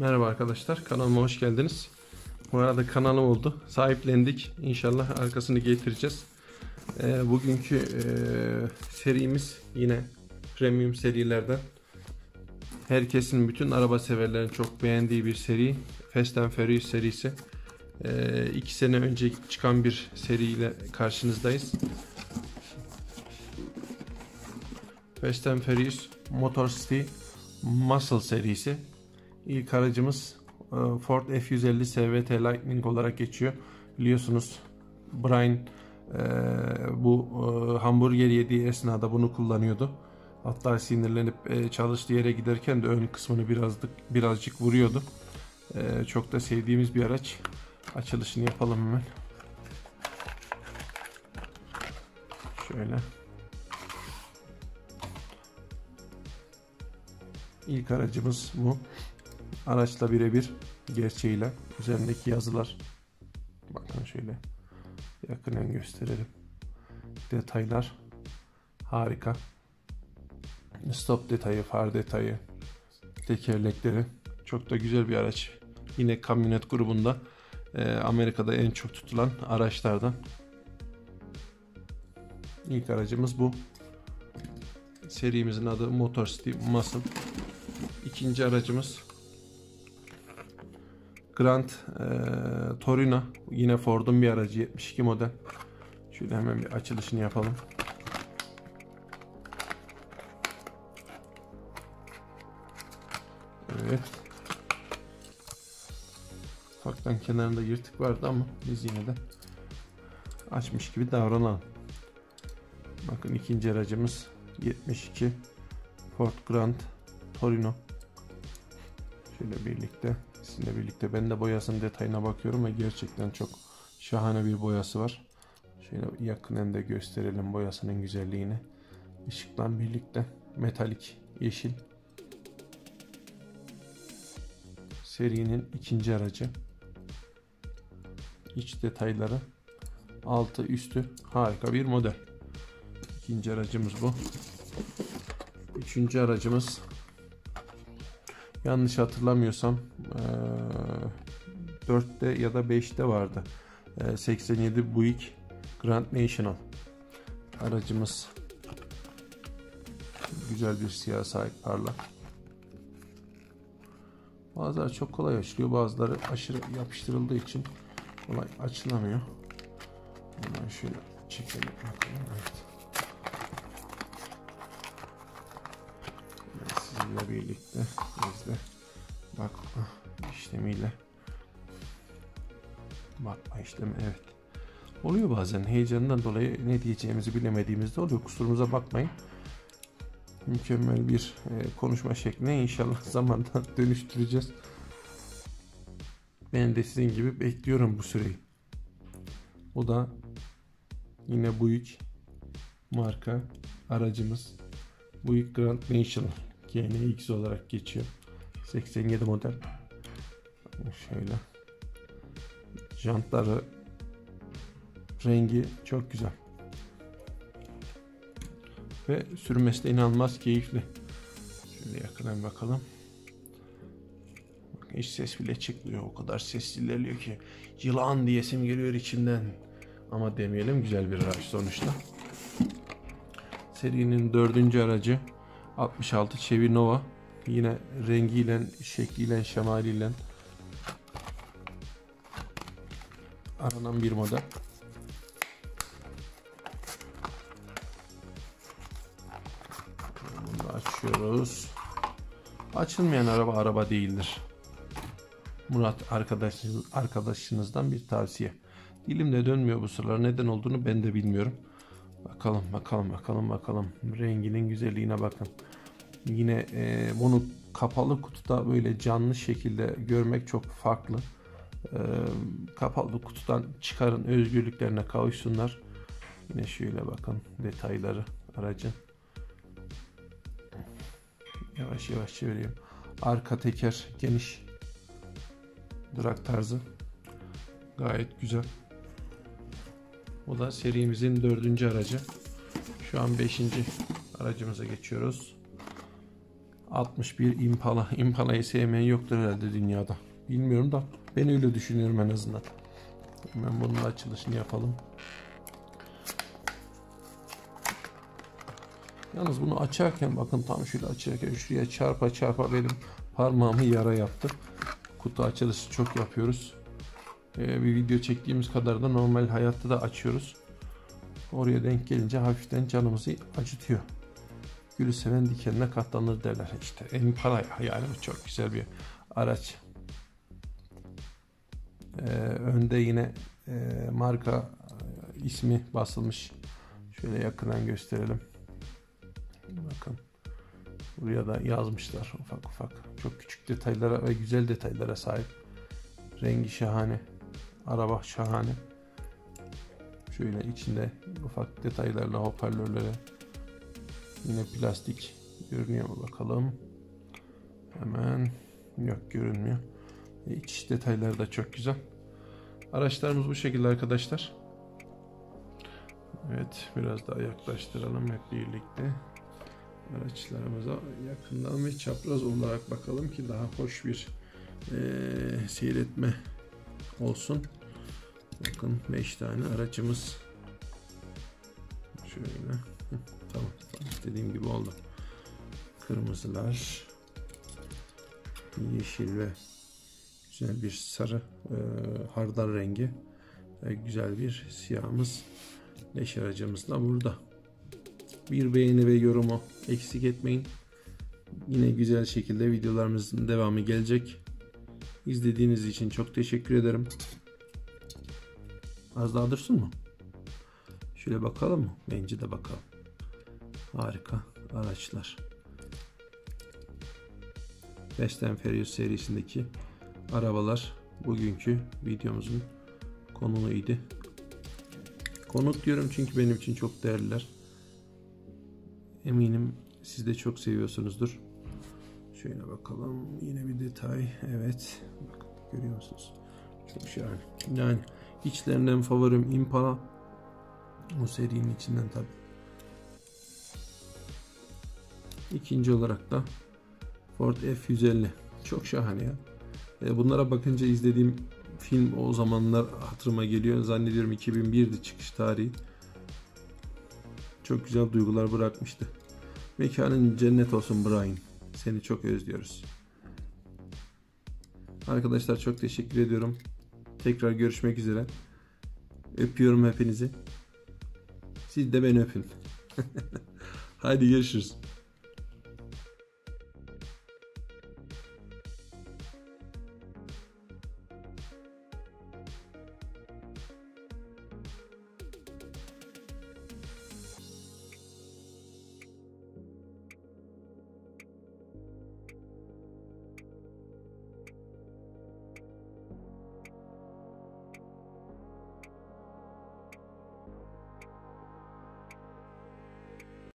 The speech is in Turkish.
Merhaba arkadaşlar kanalıma hoş geldiniz. Bu arada kanalım oldu. Sahiplendik. İnşallah arkasını getireceğiz. Ee, bugünkü e, serimiz yine premium serilerden. Herkesin bütün araba severlerin çok beğendiği bir seri. Fast and Furious serisi. Ee, iki sene önce çıkan bir seriyle karşınızdayız. Fast and Furious Motor City Muscle serisi. İlk aracımız e, Ford F-150 SVT Lightning olarak geçiyor. Biliyorsunuz Brian e, bu e, hamburger yediği esnada bunu kullanıyordu. Hatta sinirlenip çalıştığı yere giderken de ön kısmını birazcık birazcık vuruyordu. Çok da sevdiğimiz bir araç. Açılışını yapalım hemen. Şöyle. İlk aracımız bu. Araçla birebir gerçeğiyle. Üzerindeki yazılar. Bakın şöyle yakından gösterelim. Detaylar harika. Stop detayı, far detayı, tekerlekleri. Çok da güzel bir araç. Yine kamyonet grubunda e, Amerika'da en çok tutulan araçlardan. İlk aracımız bu. Serimizin adı Motor City Muscle. İkinci aracımız Grand e, Torino. Yine Ford'un bir aracı 72 model. Şöyle hemen bir açılışını yapalım. Evet. Ufaktan kenarında yırtık vardı ama biz yine de açmış gibi davranalım. Bakın ikinci aracımız 72 Ford Grand Torino. Şöyle birlikte sizinle birlikte ben de boyasının detayına bakıyorum ve gerçekten çok şahane bir boyası var. Şöyle yakından da gösterelim boyasının güzelliğini. Işıkla birlikte metalik yeşil. Serinin ikinci aracı. İç detayları altı üstü harika bir model. İkinci aracımız bu. Üçüncü aracımız yanlış hatırlamıyorsam 4'te ya da 5'te vardı. 87 Buick Grand National aracımız güzel bir siyah sahip parlak. Bazıları çok kolay açılıyor. Bazıları aşırı yapıştırıldığı için kolay açılamıyor. Hemen şöyle çekelim bakalım. Evet. Sizinle birlikte biz de bakma işlemiyle bakma işlemi evet. Oluyor bazen heyecandan dolayı ne diyeceğimizi bilemediğimizde oluyor. Kusurumuza bakmayın. Mükemmel bir e, konuşma şekline inşallah zamanla dönüştüreceğiz. Ben de sizin gibi bekliyorum bu süreyi. O da yine büyük marka aracımız. Buick Grand National GNX olarak geçiyor. 87 model. Şöyle. Jantları rengi çok güzel. Ve sürmesi de inanılmaz keyifli. Şöyle yakından bakalım. Hiç ses bile çıkmıyor. O kadar sesli ilerliyor ki. Yılan diyesim geliyor içinden. Ama demeyelim güzel bir araç sonuçta. Serinin dördüncü aracı 66 Chevy Nova yine rengiyle, şekliyle, şemaliyle aranan bir model. Bunu da açıyoruz. Açılmayan araba araba değildir. Murat arkadaşınız, arkadaşınızdan bir tavsiye. Dilimde dönmüyor bu sıralar. Neden olduğunu ben de bilmiyorum. Bakalım bakalım bakalım bakalım. Renginin güzelliğine bakın. Yine e, bunu kapalı kutuda böyle canlı şekilde görmek çok farklı. E, kapalı kutudan çıkarın özgürlüklerine kavuşsunlar. Yine şöyle bakın detayları aracın. Yavaş yavaş çeviriyorum. Arka teker geniş. Drag tarzı. Gayet güzel. Bu da serimizin dördüncü aracı. Şu an beşinci aracımıza geçiyoruz. 61 Impala. Impala'yı sevmeyen yoktur herhalde dünyada. Bilmiyorum da ben öyle düşünüyorum en azından. Hemen bunun açılışını yapalım. Yalnız bunu açarken bakın tam şöyle açarken şuraya çarpa çarpa benim parmağımı yara yaptı. Kutu açılışı çok yapıyoruz. Ee, bir video çektiğimiz kadar da normal hayatta da açıyoruz. Oraya denk gelince hafiften canımızı acıtıyor. Gülü seven dikenine katlanır derler işte. En para yani çok güzel bir araç. Ee, önde yine e, marka e, ismi basılmış. Şöyle yakından gösterelim. Bakın. Buraya da yazmışlar ufak ufak. Çok küçük detaylara ve güzel detaylara sahip. Rengi şahane. Araba şahane. Şöyle içinde ufak detaylarla hoparlörlere yine plastik görünüyor mu bakalım. Hemen yok görünmüyor. İç detayları da çok güzel. Araçlarımız bu şekilde arkadaşlar. Evet biraz daha yaklaştıralım hep birlikte. Araçlarımıza yakından ve çapraz olarak bakalım ki daha hoş bir e, seyretme olsun. Bakın 5 tane aracımız. Şöyle. Hı, tamam. istediğim gibi oldu. Kırmızılar. Yeşil ve güzel bir sarı e, hardal rengi. Ve güzel bir siyahımız. Leş aracımız da burada. Bir beğeni ve yorumu eksik etmeyin. Yine güzel şekilde videolarımızın devamı gelecek. İzlediğiniz için çok teşekkür ederim. Az daha dursun mu? Şöyle bakalım mı? Bence de bakalım. Harika araçlar. Fast and Furious serisindeki arabalar bugünkü videomuzun konumuydu. Konuk diyorum çünkü benim için çok değerliler. Eminim siz de çok seviyorsunuzdur. Şöyle bakalım. Yine bir detay. Evet. Bakın görüyor musunuz? Çok şahane. Yani içlerinden favorim Impala. O serinin içinden tabi. İkinci olarak da Ford F150. Çok şahane ya. E, bunlara bakınca izlediğim film o zamanlar hatırıma geliyor. Zannediyorum 2001'di çıkış tarihi. Çok güzel duygular bırakmıştı. Mekanın cennet olsun Brian. Seni çok özlüyoruz. Arkadaşlar çok teşekkür ediyorum. Tekrar görüşmek üzere. Öpüyorum hepinizi. Siz de beni öpün. Haydi görüşürüz.